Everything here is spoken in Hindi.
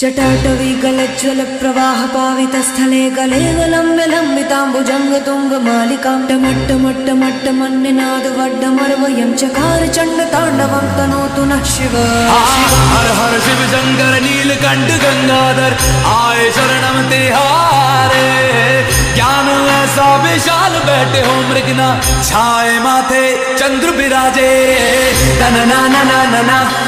जटाटवी गलज्ज्वल प्रवाह पावितस्थले गले लम्ब्य लम्बिताम्बुजङ्ग तुङ्गमालिकां टमट्टमट्टमट्टमन्निनाद वड्डमर्वयं चकार चण्ड ताण्डवं तनोतु नः शिव। हर हर, शिव, शंकर, नीलकंठ, गंगाधर, आए शरणम तिहारे ज्ञान ऐसा विशाल बैठे हो मृगना, छाए माथे चंद्र विराजे तन, ना ना ना ना ना।